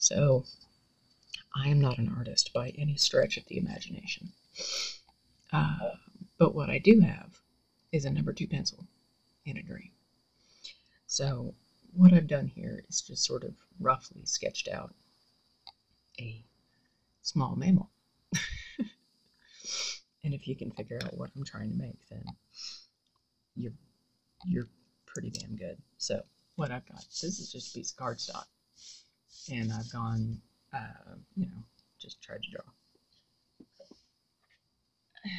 So, I am not an artist by any stretch of the imagination. Uh, but what I do have is a number two pencil and a dream. So, what I've done here is just sort of roughly sketched out a small mammal. and if you can figure out what I'm trying to make, then you're you're pretty damn good. So what I've got, this is just a piece of cardstock, and I've gone, uh, you know, just tried to draw.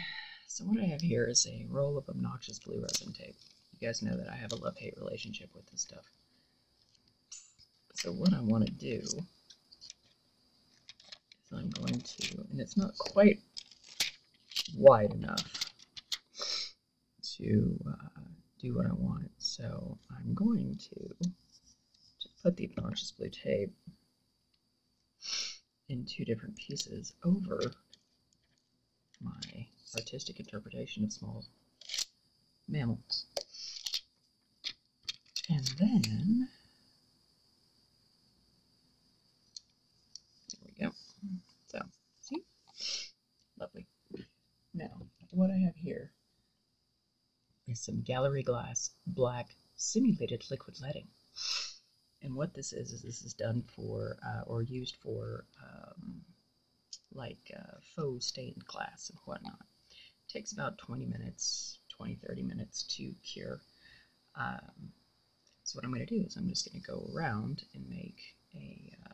So what I have here is a roll of obnoxious blue resin tape. You guys know that I have a love-hate relationship with this stuff. So what I want to do is I'm going to, and it's not quite wide enough to uh, do what I want. So I'm going to just put the obnoxious blue tape in two different pieces over my artistic interpretation of small mammals. And then, there we go. So, see? Lovely. Now, what I have here is some gallery glass black simulated liquid leading. And what this is, is this is done for, uh, or used for, um, like uh, faux stained glass and whatnot. It takes about 20 minutes, 20, 30 minutes to cure. Um, so what I'm going to do is I'm just going to go around and make a uh,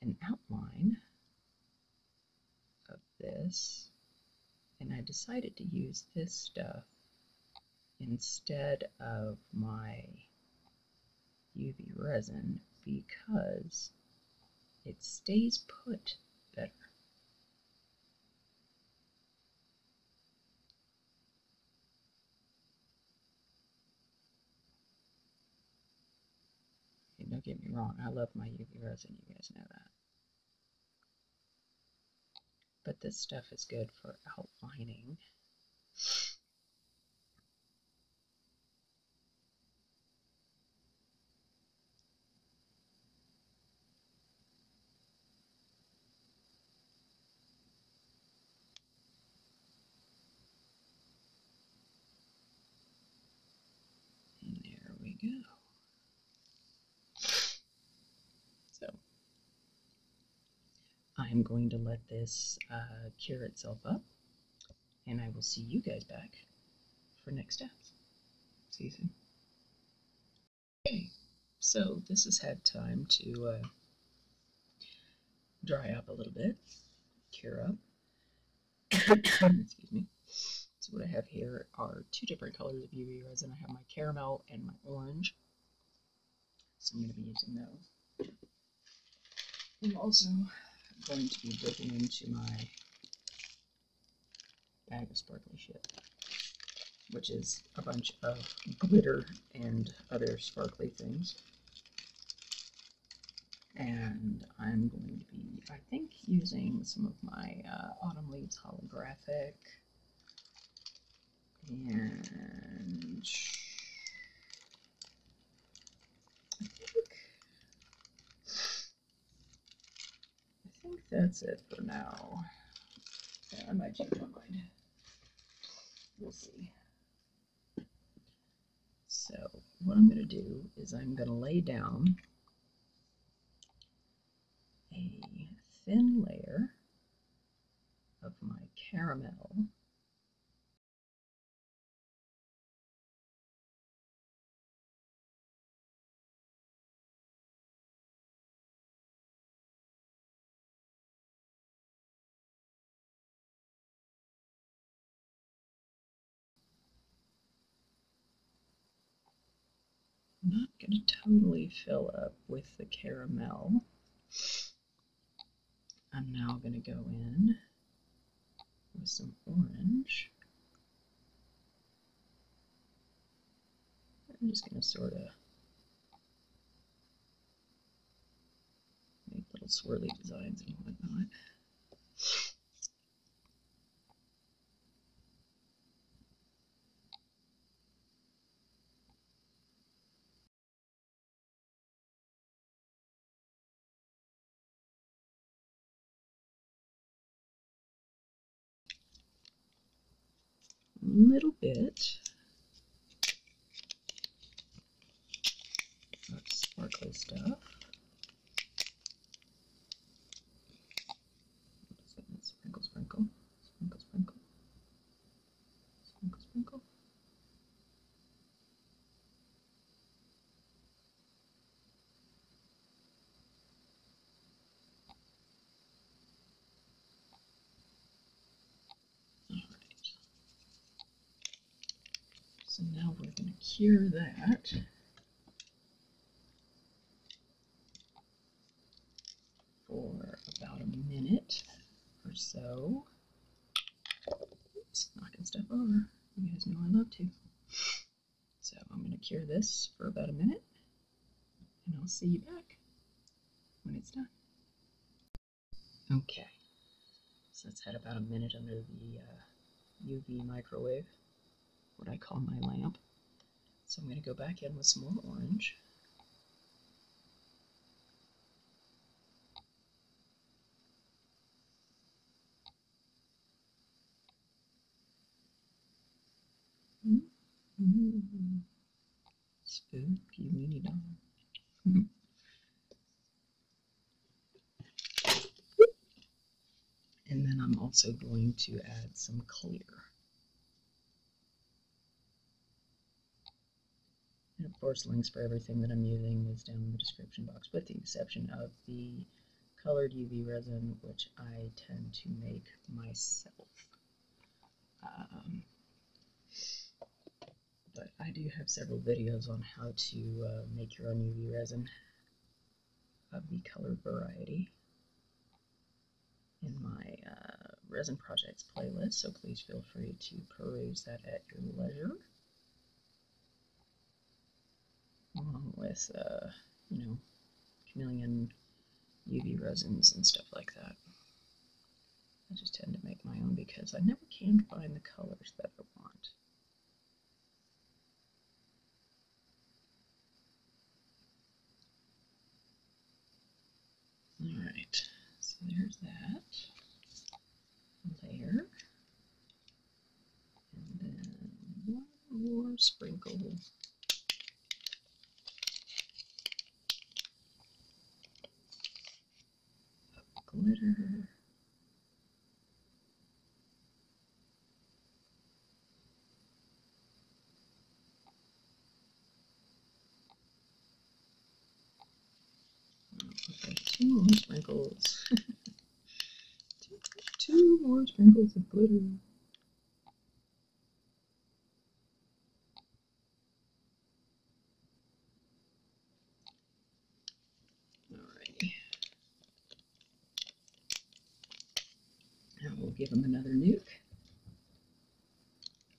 an outline of this and I decided to use this stuff instead of my UV resin because it stays put better. Don't get me wrong, I love my UV resin, you guys know that. But this stuff is good for outlining. And go. So I'm going to let this uh, cure itself up, and I will see you guys back for next steps. See you soon. Okay, so this has had time to uh, dry up a little bit, cure up. Excuse me. So what I have here are two different colors of UV resin. I have my caramel and my orange. So I'm going to be using those. I'm also going to be dipping into my bag of sparkly shit, which is a bunch of glitter and other sparkly things. And I'm going to be, I think, using some of my uh, Autumn Leaves holographic and I think I think that's it for now. Yeah, I might change my mind. We'll see. So what I'm going to do is I'm going to lay down a thin layer of my caramel not going to totally fill up with the caramel. I'm now going to go in with some orange. I'm just going to sort of make little swirly designs and whatnot. Little bit of sparkly stuff. Just gonna sprinkle, sprinkle, sprinkle, sprinkle, sprinkle, sprinkle. Alright. So now we're going to cure that. For about a minute or so. Oops, knocking stuff over. You guys know I love to. So I'm going to cure this for about a minute and I'll see you back when it's done. Okay, so it's had about a minute under the uh, UV microwave, what I call my lamp. So I'm going to go back in with some more orange. Spooky and then I'm also going to add some clear. And of course, links for everything that I'm using is down in the description box, with the exception of the colored UV resin, which I tend to make myself. Um, but I do have several videos on how to uh, make your own UV resin of the colored variety in my uh, resin projects playlist, so please feel free to peruse that at your leisure. With, uh, you know, chameleon UV resins and stuff like that. I just tend to make my own because I never can find the colors that I want. Alright, so there's that layer. And then one more sprinkle glitter. Okay, two more sprinkles. two, two more sprinkles of glitter. Give him another nuke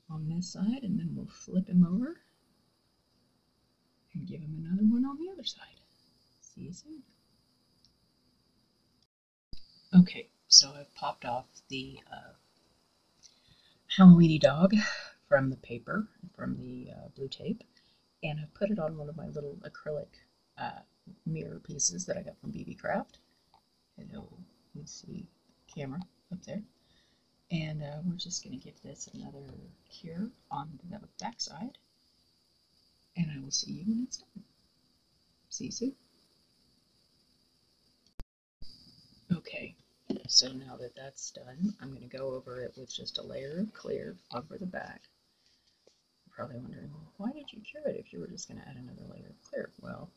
on this side, and then we'll flip him over and give him another one on the other side. See you soon. Okay, so I've popped off the uh, Halloweenie dog from the paper, from the uh, blue tape, and I've put it on one of my little acrylic uh, mirror pieces that I got from Beebeecraft. Hello, you see camera up there. And uh, we're just going to give this another cure on the back side, and I will see you when it's done. See you soon. Okay, so now that that's done, I'm going to go over it with just a layer of clear over the back. You're probably wondering, well, why did you cure it if you were just going to add another layer of clear? Well,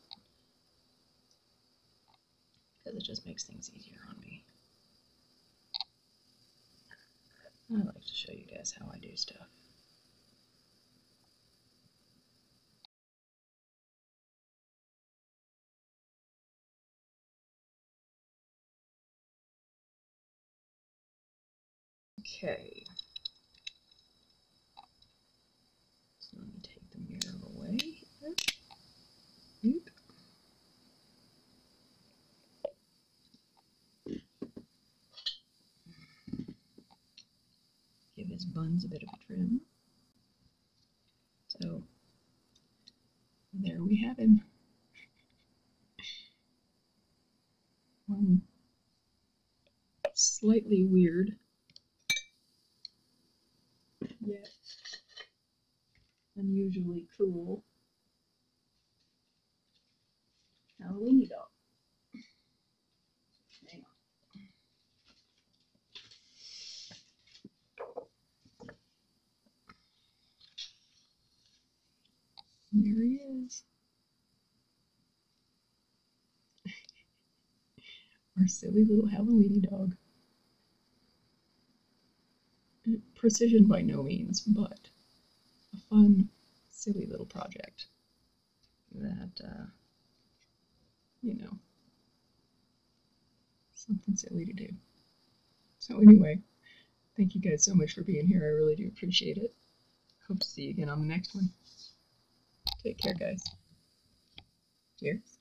because it just makes things easier on me. I like to show you guys how I do stuff. Okay. So let me take the mirror away here. Oop. Buns a bit of a trim. So there we have him. One slightly weird yet unusually cool Halloweenie dog. Hang on. There he is. Our silly little Halloweenie dog. Precision by no means, but a fun, silly little project that, uh, you know, something silly to do. So, anyway, thank you guys so much for being here. I really do appreciate it. Hope to see you again on the next one. Take care, guys. Cheers.